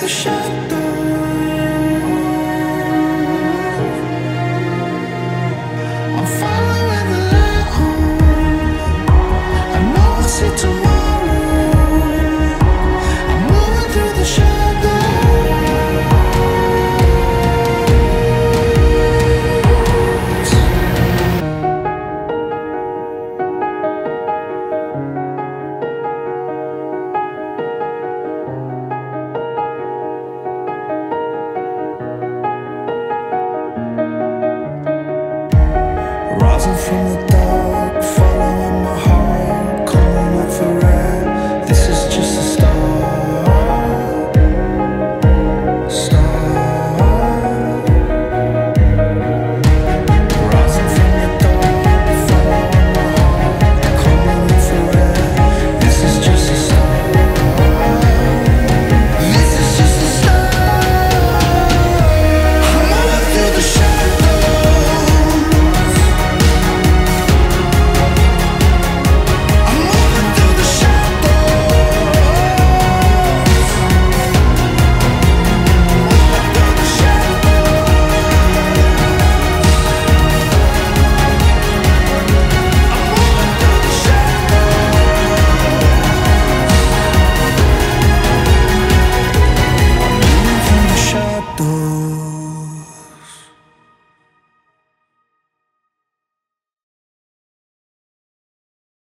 the shadows. from the dark.